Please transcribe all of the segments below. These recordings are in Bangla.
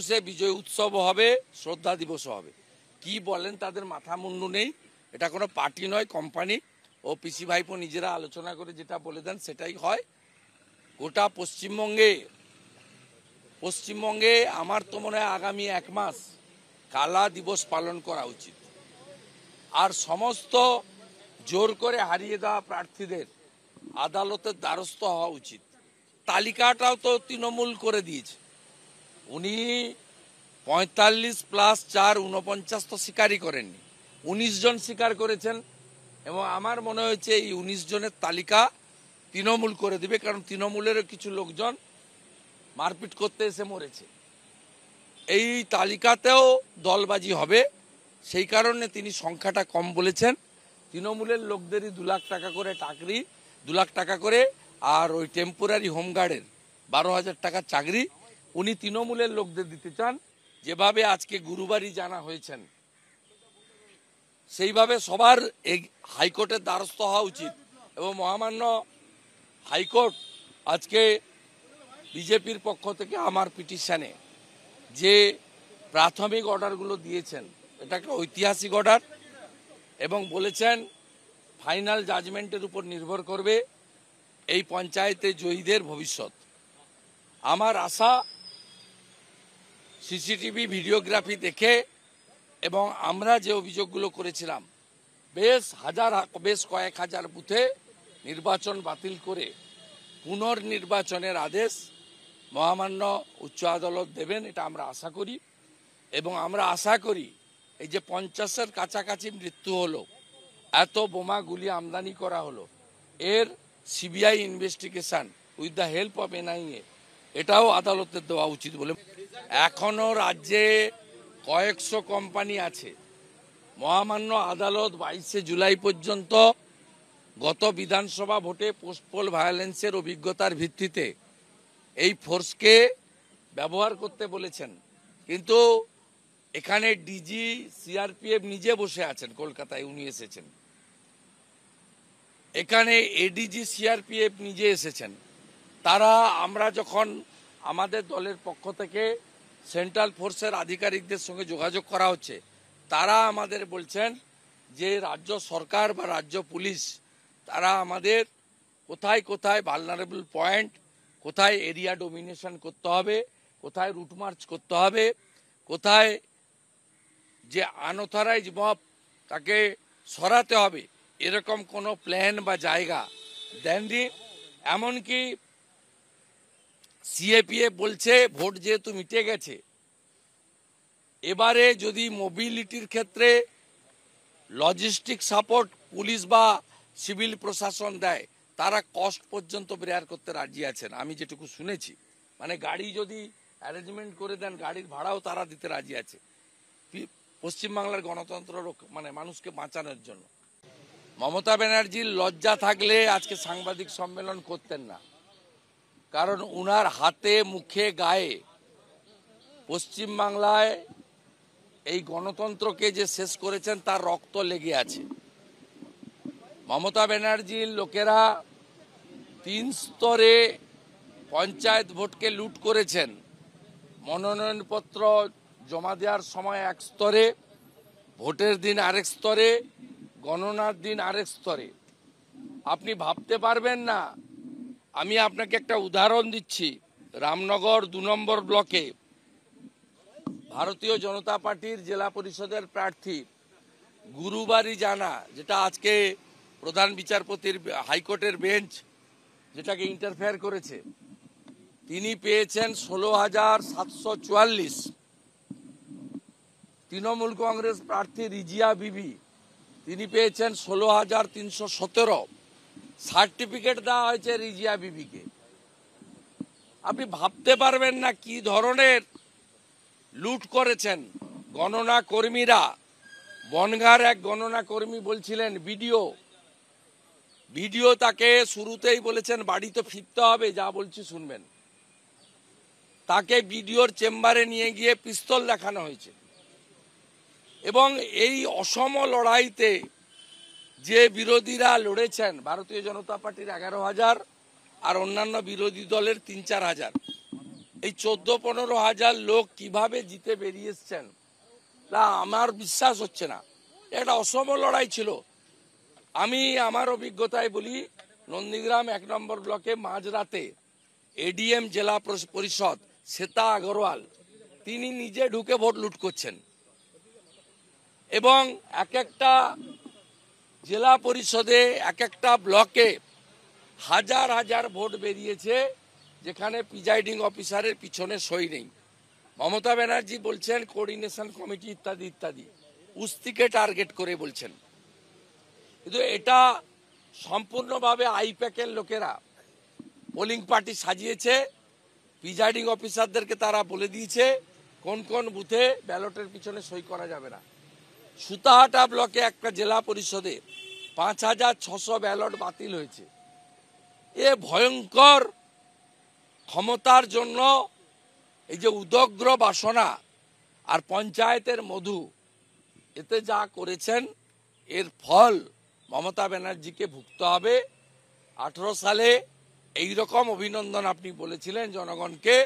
একুশে বিজয় উৎসব হবে, শ্রদ্ধা দিবসও হবে। কি বলেন, তাদের মাথা মুন্ডু নেই। এটা কোনো পার্টি নয়, কোম্পানি। ও পিসি ভাইপো নিজেরা আলোচনা করে যেটা বলে দেন সেটাই হয়। গোটা পশ্চিমবঙ্গে পশ্চিমবঙ্গে আমার তো মনে হয় আগামী এক মাস কালা দিবস পালন করা উচিত। আর সমস্ত জোর করে হারিয়ে দেওয়া প্রার্থীদের আদালতের দ্বারস্থ হওয়া উচিত। তালিকাটাও তো তৃণমূল করে দিয়েছে। উনি পঁয়তাল্লিশ প্লাস চার উনপঞ্চাশ তো স্বীকারই করেননি। উনিশ জন স্বীকার করেছেন এবং আমার মনে হয়েছে এই উনিশ জনের তালিকা তৃণমূল করে দিবে, কারণ তৃণমূলেরও কিছু লোকজন মারপিট করতে এসে মরেছে। এই তালিকাতেও দলবাজি হবে, সেই কারণে তিনি সংখ্যাটা কম বলেছেন। তৃণমূলের লোকদেরই দু লাখ টাকা করে চাকরি, দু লাখ টাকা করে, আর ওই টেম্পোরারি হোমগার্ডের বারো হাজার টাকার চাকরি উনি তৃণমূলের লোকদের দিতে চান, যেভাবে আজকে গুরুবারই জানা হয়েছেন। সেইভাবে সবার হাইকোর্টের দ্বারস্থ হওয়া উচিত এবং মহামান্য হাইকোর্ট আজকে বিজেপির পক্ষ থেকে আমার পিটিশনে যে প্রাথমিক অর্ডারগুলো দিয়েছেন, এটা একটা ঐতিহাসিক অর্ডার এবং বলেছেন ফাইনাল জাজমেন্টের উপর নির্ভর করবে এই পঞ্চায়েতে জয়ীদের ভবিষ্যৎ। আমার আশা সিসিটিভি ভিডিওগ্রাফি দেখে এবং আমরা যে অভিযোগগুলো করেছিলাম, বেশ হাজার বেশ কয়েক হাজার বুথে নির্বাচন বাতিল করে পুনর্নির্বাচনের আদেশ মহামান্য উচ্চ আদালত দেবেন, এটা আমরা আশা করি। এবং আমরা আশা করি এই যে পঞ্চাশের কাছাকাছি মৃত্যু হলো, এত বোমা গুলি আমদানি করা হলো, এর CBI investigation with the help of NIA এটাও আদালতের দেওয়া উচিত বলে এখনও রাজ্যে কয়েকশো কোম্পানি আছে। মহামান্য আদালত বাইশে জুলাই পর্যন্ত গত বিধানসভা ভোটে পোস্টপোল ভায়োলেন্সের অভিজ্ঞতার ভিত্তিতে এই ফোর্সকে ব্যবহার করতে বলেছেন। কিন্তু এখানে ডিজি সিআরপিএফ নিজে বসে আছেন, কলকাতায় উনি এসেছেন। এখানে এডিজি সিআরপিএফ নিজে এসেছেন। তারা, আমরা যখন আমাদের দলের পক্ষ থেকে সেন্ট্রাল ফোর্সের আধিকারিকদের সঙ্গে যোগাযোগ করা হচ্ছে। তারা আমাদের বলছেন যে রাজ্য সরকার বা রাজ্য পুলিশ, তারা আমাদের কোথায় কোথায় ভালনারেবল পয়েন্ট কোথায় এরিয়া ডোমিনেশন করতে হবে, কোথায় রুট মার্চ করতে হবে, কোথায় যে আনঅথরাইজ মব তাকে সরাতে হবে, এরকম কোনো প্ল্যান বা জায়গা দেন দেননি। এমনকি সিএপিএ বলছে ভোট যেহেতু মিটে গেছে, এবারে যদি মোবিলিটির ক্ষেত্রে লজিস্টিক সাপোর্ট পুলিশ বা সিভিল প্রশাসন দেয়, তারা কস্ট পর্যন্ত বেয়ার করতে রাজি আছেন, আমি যেটুকু শুনেছি। মানে গাড়ি যদি অ্যারেঞ্জমেন্ট করে দেন, গাড়ির ভাড়াও তারা দিতে রাজি আছে। পশ্চিমবাংলার গণতন্ত্র মানে মানুষকে বাঁচানোর জন্য। মমতা ব্যানার্জির লজ্জা থাকলে আজকে সাংবাদিক সম্মেলন করতেন না। কারণ উনার হাতে, মুখে, গায়ে পশ্চিমবাংলায় এই গণতন্ত্রকে যে শেষ করেছেন, তার রক্ত লেগে আছে। মমতা ব্যানার্জির লোকেরা তিন স্তরে পঞ্চায়েত ভোটকে লুট করেছেন। মনোনয়নপত্র জমা দেওয়ার সময় এক স্তরে, ভোটের দিন আরেক স্তরে, গণনার দিন আরেক স্তরে। আপনি ভাবতে পারবেন না আমি আপনাকে একটা উদাহরণ দিচ্ছি। রামনগর দু নম্বর ব্লকে ভারতীয় জনতা পার্টির জেলা পরিষদের প্রার্থী গুরুবারি জানা, যেটা আজকে প্রধান বিচারপতির হাইকোর্টের বেঞ্চ, যেটাকে ইন্টারফেয়ার করেছে। তিনি পেয়েছেন ষোলো হাজার সাতশো চুয়াল্লিশ। তৃণমূল কংগ্রেস প্রার্থী রিজিয়া বিবি, তিনি পেয়েছেন ষোলো হাজার তিনশো সতেরো। সার্টিফিকেট দেওয়া হয়েছে রিজিয়া বিবিকে। আপনি ভাবতে পারবেন না কি ধরনের লুট করেছেন। গণনা কর্মীরা, বনগার এক গণনা কর্মী বলছিলেন, ভিডিও। ভিডিও তাকে শুরুতেই বলেছেন বাড়িতে ফিরতে হবে, যা বলছি শুনবেন। তাকে ভিডিওর চেম্বারে নিয়ে গিয়ে পিস্তল দেখানো হয়েছে। এবং এই অসম লড়াইতে যে বিরোধীরা লড়েছেন, ভারতীয় জনতা পার্টির এগারো হাজার আর অন্যান্য বিরোধী দলের তিন চার হাজার। এই চোদ্দ পনেরো হাজার লোক কীভাবে জিতে বেরিয়ে এসছেন না আমার বিশ্বাস হচ্ছে না। এটা অসম লড়াই ছিল। আমি আমার অভিজ্ঞতায় বলি, নন্দীগ্রাম এক নম্বর ব্লকে মাঝরাতে এডিএম জেলা পরিষদ শ্বেতা আগরওয়াল, তিনি নিজে ঢুকে ভোট লুট করছেন। এবং এক একটা জেলা পরিষদে এক একটা ব্লকে হাজার হাজার ভোট বেরিয়েছে, যেখানে প্রিজাইডিং অফিসারের পিছনে সই নেই। মমতা ব্যানার্জি বলছেন, কোঅর্ডিনেশন কমিটি ইত্যাদি ইত্যাদি। উস্তিকে টার্গেট করে বলছেন। কিন্তু এটা সম্পূর্ণভাবে আইপ্যাকের লোকেরা পোলিং পার্টি সাজিয়েছে, প্রিজাইডিং অফিসারদেরকে তারা বলে দিয়েছে, কোন কোন বুথে ব্যালটের পিছনে সই করা যাবে না। সুতাহাটা ব্লকে একটা জেলা পরিষদে পাঁচ হাজার ছশো ব্যালট বাতিল হয়েছে। এ ভয়ঙ্কর ক্ষমতার জন্য এই যে উদগ্র বাসনা আর পঞ্চায়েতের মধু, এতে যা করেছেন, এর ফল মমতা ব্যানার্জিকে ভুগতে হবে। আঠেরো সালে এই রকম অভিনন্দন আপনি বলেছিলেন জনগণকে,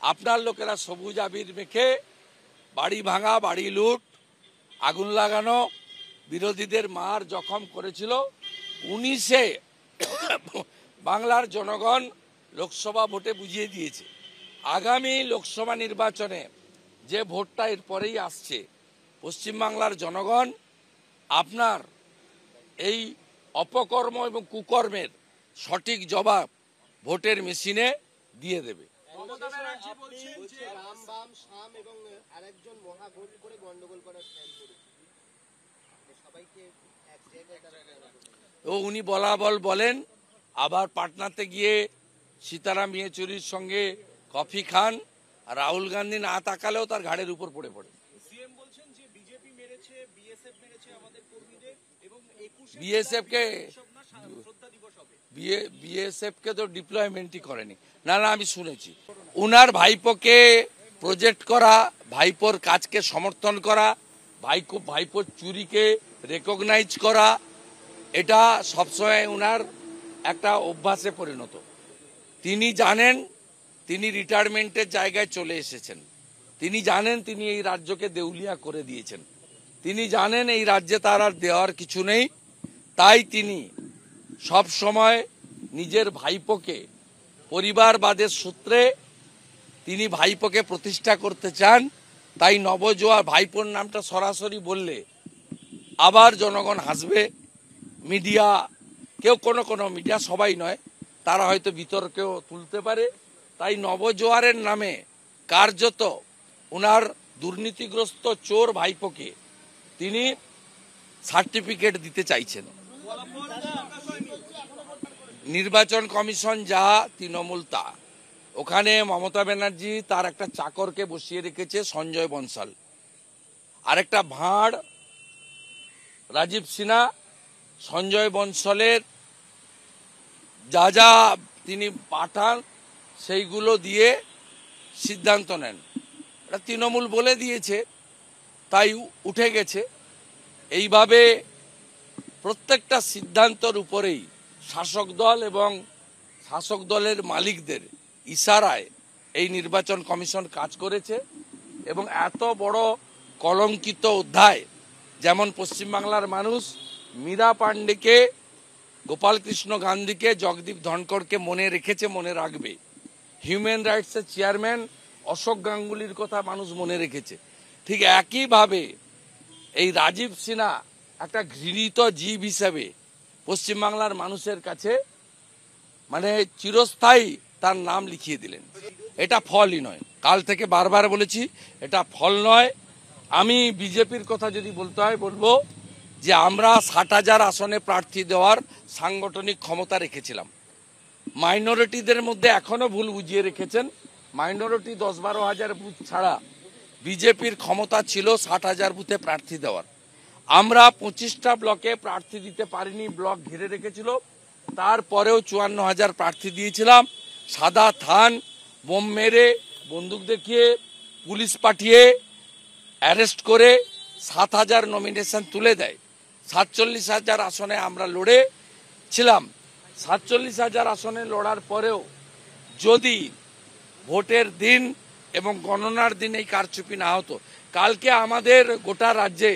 আপনার লোকেরা সবুজ আবির মেখে বাড়ি ভাঙা, বাড়ি লুট আগুন লাগানো বিরোধীদের মার জখম করেছিল। উনিশে বাংলার জনগণ লোকসভা ভোটে বুঝিয়ে দিয়েছে। আগামী লোকসভা নির্বাচনে যে ভোটটা এরপরেই আসছে পশ্চিমবাংলার জনগণ আপনার এই অপকর্ম এবং কুকর্মের সঠিক জবাব ভোটের মেশিনে দিয়ে দেবে। মমতা ব্যানার্জি বলছেন যে রাম বাম শাম এবং আরেকজন মহাভোট করে গন্ডগোল করার প্ল্যান করেছে সবাইকে এক জায়গায় ও উনি বলা বল বলেন আবার পাটনাতে গিয়ে সীতারাম ইয়েচুরির সঙ্গে কফি খান আর রাহুল গান্ধী না তাকালেও তার ঘাড়ের উপর পড়ে পড়ে। সিএম বলছেন যে বিজেপি মেরেছে বিএসএফ মেরেছে আমাদের কর্মীদের এবং একুশে বিএসএফ কে সব না শ্রদ্ধা দিবস হবে বিএসএফ কে তো ডিপ্লয়মেন্টই করেনি। না না, আমি শুনেছি। উনার ভাইপোকে প্রজেক্ট করা, ভাইপোর কাজকে সমর্থন করা, ভাইকো, ভাইপোর চুরিকে রেকগনাইজ করা, এটা সবসময় উনার একটা অভ্যাসে পরিণত। তিনি জানেন, তিনি রিটায়ারমেন্টের জায়গায় চলে এসেছেন। তিনি জানেন তিনি এই রাজ্যকে দেউলিয়া করে দিয়েছেন। তিনি জানেন এই রাজ্যে তার আর দেওয়ার কিছু নেই। তাই তিনি সব সময় নিজের ভাইপোকে, পরিবারবাদের সূত্রে তিনি ভাইপোকে প্রতিষ্ঠা করতে চান, তাই নবজোয়ার ভাইপোর নামটা সরাসরি বললে আবার জনগণ হাসবে। মিডিয়া, কেউ কোনো কোনো মিডিয়া, সবাই নয়, তারা হয়তো বিতর্কেও তুলতে পারে। তাই নবজোয়ারের নামে কার্যত ওনার দুর্নীতিগ্রস্ত চোর ভাইপোকে তিনি সার্টিফিকেট দিতে চাইছেন। নির্বাচন কমিশন যা তৃণমূল তা। ওখানে মমতা ব্যানার্জি তার একটা চাকরকে বসিয়ে রেখেছে সঞ্জয় বনসাল। আরেকটা ভাঁড়, রাজীব সিনহা, সঞ্জয় বনসলের যা যা তিনি পাঠান, সেইগুলো দিয়ে সিদ্ধান্ত নেন। এটা তৃণমূল বলে দিয়েছে, তাই উঠে গেছে। এইভাবে প্রত্যেকটা সিদ্ধান্তর উপরেই শাসক দল এবং শাসক দলের মালিকদের ইশারায় এই নির্বাচন কমিশন কাজ করেছে এবং এত বড় কলঙ্কিত অধ্যায়, যেমন পশ্চিমবাংলার মানুষ মীরা পাণ্ডেকে, গোপালকৃষ্ণ গান্ধীকে, জগদীপ ধনকরকে মনে রেখেছে, মনে রাখবে। হিউম্যান রাইটসের চেয়ারম্যান অশোক গাঙ্গুলির কথা মানুষ মনে রেখেছে। ঠিক একইভাবে এই রাজীব সিনহা একটা ঘৃণিত জীব হিসেবে পশ্চিমবাংলার মানুষের কাছে মানে চিরস্থায়ী তার নাম লিখিয়ে দিলেন। এটা ফলই নয়। কাল থেকে বারবার বলেছি, এটা ফল নয়। আমি বিজেপির কথা যদি বলতে হয়, বলব যে আমরা ষাট হাজার আসনে প্রার্থী দেওয়ার সাংগঠনিক ক্ষমতা রেখেছিলাম। মাইনরিটিদের মধ্যে এখনও ভুল বুঝিয়ে রেখেছেন। মাইনরিটি দশ বারো হাজার বুথ ছাড়া বিজেপির ক্ষমতা ছিল ষাট হাজার বুথে প্রার্থী দেওয়ার। আমরা পঁচিশটা ব্লকে প্রার্থী দিতে পারিনি, ব্লক ঘিরে রেখেছিল। তারপরেও চুয়ান্ন হাজার প্রার্থী দিয়েছিলাম। সাদা থান, বোম মেরে বন্দুক দেখিয়ে, পুলিশ পাঠিয়ে, অ্যারেস্ট করে সাত হাজার নমিনেশন তুলে দেয়। সাতচল্লিশ হাজার আসনে আমরা লড়ে ছিলাম। সাতচল্লিশ হাজার আসনে লড়ার পরেও যদি ভোটের দিন এবং গণনার দিন এই কারচুপি না হতো, কালকে আমাদের গোটা রাজ্যে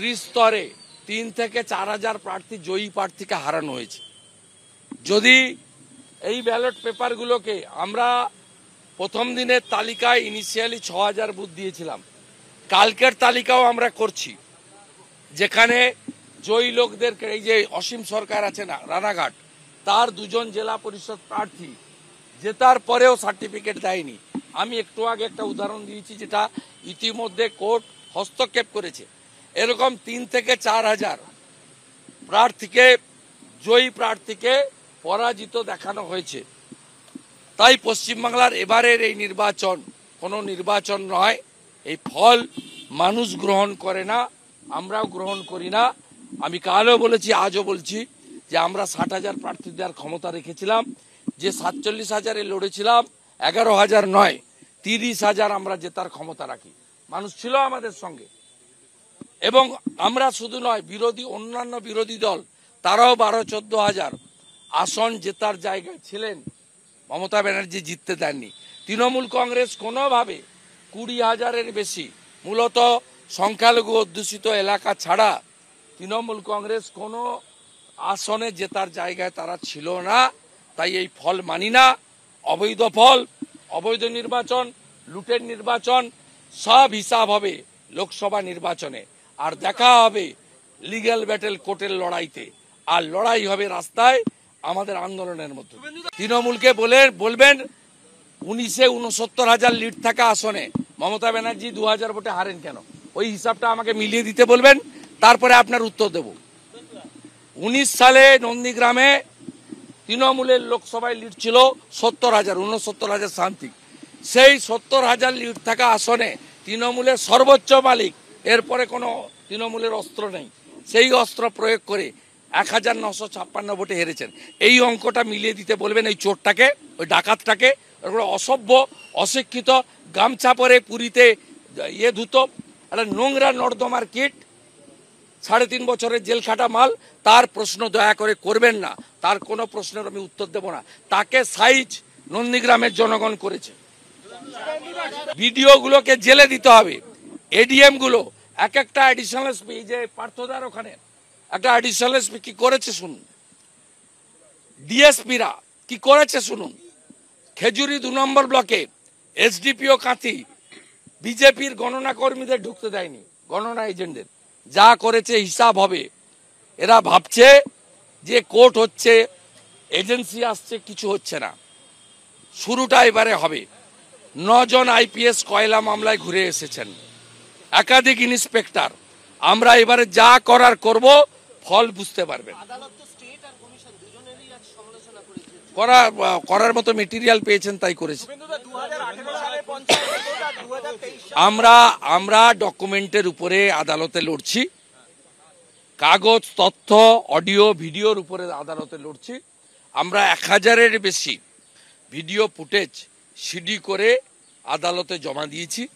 ত্রিস্তরে তিন থেকে চার হাজার প্রার্থী, জয়ী প্রার্থীকে হারানো হয়েছে। যদি এই ব্যালট পেপারগুলোকে আমরা প্রথম দিনের তালিকায় ইনিশিয়ালি ছ হাজার বুথ দিয়েছিলাম, কালকের তালিকাও আমরা করছি, যেখানে জয়ী লোকদেরকে, এই যে অসীম সরকার আছে না, রানাঘাট, তার দুজন জেলা পরিষদ প্রার্থী জেতার পরেও সার্টিফিকেট দেয়নি। আমি একটু আগে একটা উদাহরণ দিয়েছি, যেটা ইতিমধ্যে কোর্ট হস্তক্ষেপ করেছে। এরকম তিন থেকে চার হাজার প্রার্থীকে, জয়ী প্রার্থীকে পরাজিত দেখানো হয়েছে। তাই পশ্চিমবাংলার এবারের এই নির্বাচন কোনো নির্বাচন নয়, এই ফল মানুষ গ্রহণ করে না, আমরাও গ্রহণ করি না। আমি কালও বলেছি, আজও বলছি যে আমরা ষাট হাজার প্রার্থী দেওয়ার ক্ষমতা রেখেছিলাম, যে সাতচল্লিশ হাজারে লড়েছিলাম, এগারো হাজার নয়, তিরিশ হাজার আমরা জেতার ক্ষমতা রাখি। মানুষ ছিল আমাদের সঙ্গে। এবং আমরা শুধু নয়, বিরোধী, অন্যান্য বিরোধী দল, তারাও বারো, চোদ্দ হাজার আসন জেতার জায়গায় ছিলেন। মমতা ব্যানার্জি জিততে দেননি। তৃণমূল কংগ্রেস কোনোভাবে কুড়ি হাজারের বেশি, মূলত সংখ্যালঘু অধ্যুষিত এলাকা ছাড়া তৃণমূল কংগ্রেস কোনো আসনে জেতার জায়গায় তারা ছিল না। তাই এই ফল মানি না। অবৈধ ফল, অবৈধ নির্বাচন, লুটের নির্বাচন, সব হিসাব হবে লোকসভা নির্বাচনে। আর দেখা হবে লিগ্যাল ব্যাটেল কোর্টের লড়াইতে। আর লড়াই হবে রাস্তায় আমাদের আন্দোলনের মধ্যে। তৃণমূলকে বলে, বলবেন, উনিশে উনসত্তর হাজার লিড থাকা আসনে মমতা ব্যানার্জি দু হাজার ভোটে হারেন কেন? ওই হিসাবটা আমাকে মিলিয়ে দিতে বলবেন, তারপরে আপনার উত্তর দেব। উনিশ সালে নন্দীগ্রামে তৃণমূলের লোকসভায় লিড ছিল সত্তর হাজার, উনসত্তর হাজার শান্তি সেই সত্তর হাজার লিড থাকা আসনে তৃণমূলের সর্বোচ্চ মালিক। এরপরে কোনো তৃণমূলের অস্ত্র নেই। সেই অস্ত্র প্রয়োগ করে এক হাজার নশো ছাপ্পান্ন ভোটে হেরেছেন। এই অঙ্কটা মিলিয়ে দিতে বলবেন এই চোরটাকে, ওই ডাকাতটাকে। ওগুলো অসভ্য, অশিক্ষিত, গামছা পরে পুরীতে ইয়ে ধুত, একটা নোংরা নর্দমার কিট, সাড়ে তিন বছরের জেল খাটা মাল, তার প্রশ্ন দয়া করে করবেন না। তার কোনো প্রশ্নের আমি উত্তর দেব না। তাকে সাইজ নন্দীগ্রামের জনগণ করেছে। ভিডিওগুলোকে জেলে দিতে হবে। এডিএমগুলো, এক একটা অ্যাডিশনাল এসপি যে পার্থদার ওখানে, একটা অ্যাডিশনাল এসপি কি করেছে শুনুন। ডিএসপিরা কি করেছে শুনুন। খেজুরি দু নম্বর ব্লকে এসডিপিও কাঁথি বিজেপির গণনা কর্মীদের ঢুকতে দেয়নি, গণনা এজেন্টদের। যা করেছে হিসাব হবে। এরা ভাবছে যে কোর্ট হচ্ছে, এজেন্সি আসছে, কিছু হচ্ছে না। শুরুটা এবারে হবে। নজন আইপিএস কয়লা মামলায় ঘুরে এসেছেন। একাধিক ইন্সপেক্টর আমরা এবারে যা করার করব ফল বুঝতে পারবেন। আদালত তো স্টেট আর কমিশন দুজনেরই আজ সমালোচনা করেছে। করা করার মতো মেটেরিয়াল পেয়েছেন তাই করেছে। আমরা আমরা ডকুমেন্টের উপরে আদালতে লড়ছি। কাগজ তথ্য অডিও ভিডিওর উপরে আদালতে লড়ছি। আমরা এক হাজারের বেশি ভিডিও ফুটেজ সিডি করে আদালতে জমা দিয়েছি।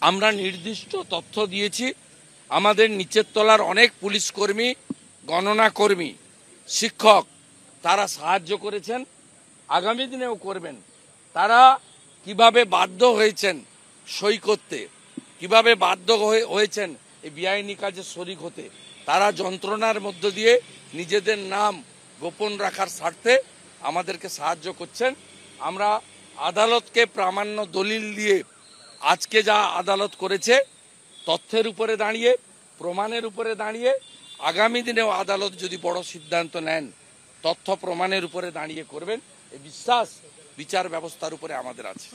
আমরা নির্দিষ্ট তথ্য দিয়েছি। আমাদের নিচের তলার অনেক পুলিশ কর্মী, গণনা কর্মী, শিক্ষক, তারা সাহায্য করেছেন। আগামী দিনেও করবেন। তারা কীভাবে বাধ্য হয়েছেন সই করতে, কীভাবে বাধ্য হয়ে- হয়েছেন এই বেআইনি কাজে শরিক হতে, তারা যন্ত্রণার মধ্য দিয়ে নিজেদের নাম গোপন রাখার স্বার্থে আমাদেরকে সাহায্য করছেন। আমরা আদালতকে প্রামাণ্য দলিল দিয়ে আজকে যা আদালত করেছে তথ্যের উপরে দাঁড়িয়ে প্রমাণের উপরে দাঁড়িয়ে আগামী দিনেও আদালত যদি বড় সিদ্ধান্ত নেন তথ্য প্রমাণের উপরে দাঁড়িয়ে করবেন এই বিশ্বাস বিচার ব্যবস্থার উপরে আমাদের আছে।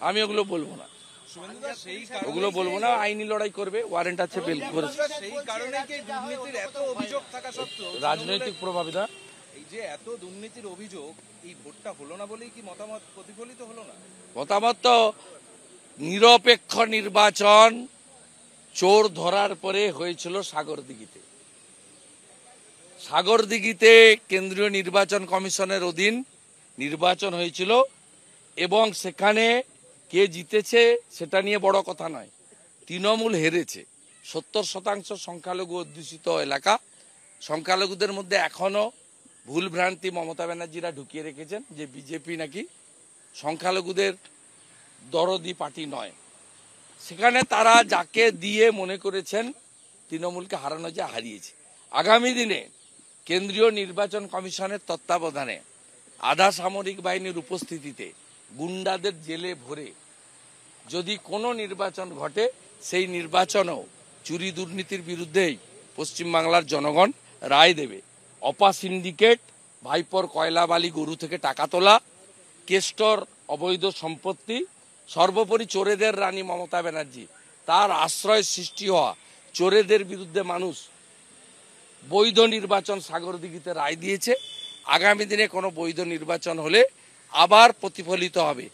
আমি ওগুলো বলব না। ওগুলো বলব না আইনি লড়াই করবে ওয়ারেন্ট আছে বেল করেছে। সেই কারণে কি দুর্নীতির এত অভিযোগ থাকা সত্ত্বেও রাজনৈতিক প্রভাবিতা। এই যে এত দুর্নীতির অভিযোগ এই ভোটটা হলো না বলেই কি মতামত প্রতিফলিত হলো না? মতামত তো নিরপেক্ষ নির্বাচন চোর ধরার পরে হয়েছিল সাগরদিঘিতে সাগরদিঘিতে কেন্দ্রীয় নির্বাচন কমিশনের অধীন নির্বাচন হয়েছিল এবং সেখানে কে জিতেছে সেটা নিয়ে বড় কথা নয়। তৃণমূল হেরেছে। সত্তর শতাংশ সংখ্যালঘু অধ্যুষিত এলাকা। সংখ্যালঘুদের মধ্যে এখনও ভুল ভ্রান্তি মমতা ব্যানার্জিরা ঢুকিয়ে রেখেছেন যে বিজেপি নাকি সংখ্যালঘুদের দরদি পার্টি নয়। সেখানে তারা যাকে দিয়ে মনে করেছেন তৃণমূলকে হারানো যা হারিয়েছে। আগামী দিনে কেন্দ্রীয় নির্বাচন কমিশনের তত্ত্বাবধানে আধা সামরিক বাহিনীর উপস্থিতিতে গুন্ডাদের জেলে ভরে যদি কোনো নির্বাচন ঘটে, সেই নির্বাচনও চুরি দুর্নীতির বিরুদ্ধেই পশ্চিমবাংলার জনগণ রায় দেবে। অপা সিন্ডিকেট, ভাইপর কয়লা বালি গরু থেকে টাকা তোলা, কেষ্টর অবৈধ সম্পত্তি, সর্বোপরি চোরেদের রানী মমতা ব্যানার্জি, তার আশ্রয় সৃষ্টি হওয়া চোরেদের বিরুদ্ধে মানুষ বৈধ নির্বাচন সাগরদিঘিতে রায় দিয়েছে। আগামী দিনে কোনো বৈধ নির্বাচন হলে আবার প্রতিফলিত হবে।